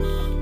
you.